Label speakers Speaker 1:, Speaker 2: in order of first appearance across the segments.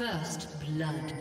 Speaker 1: First blood.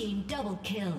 Speaker 2: Team double kill.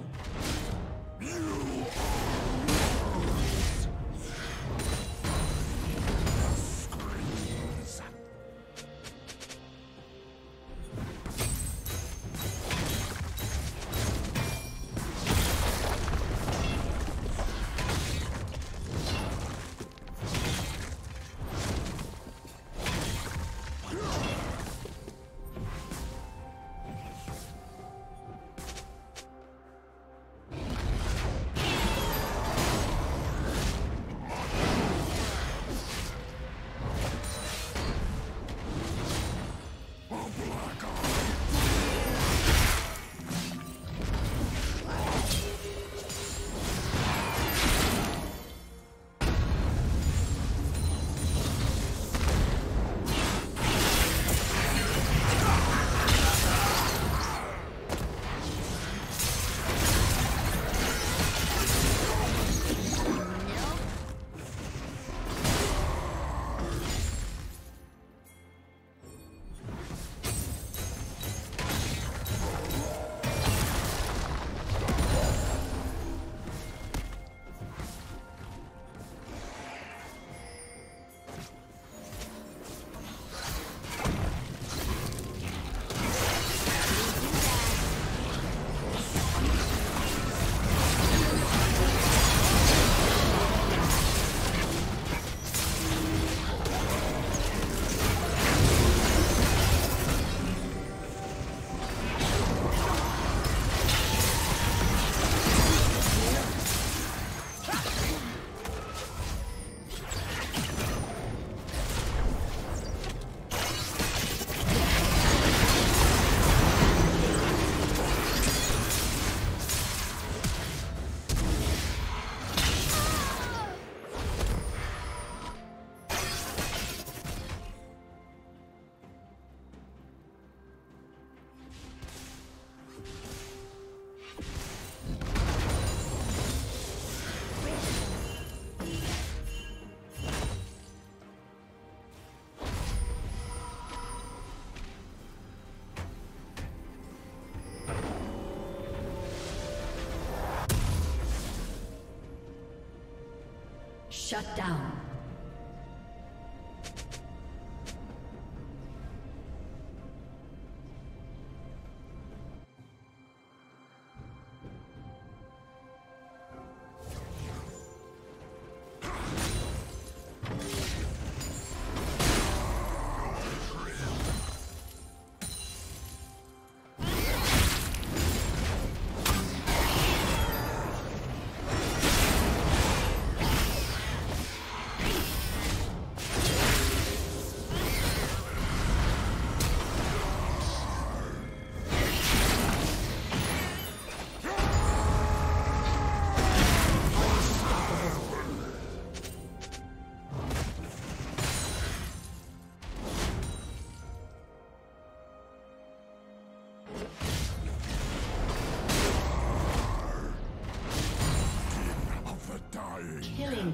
Speaker 2: Shut down. Killing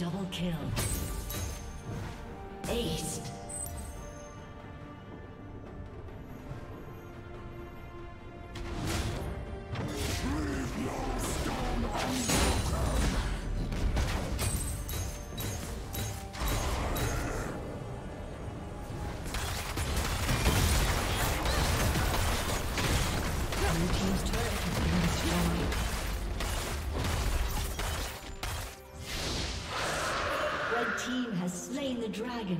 Speaker 3: Double kill. dragon.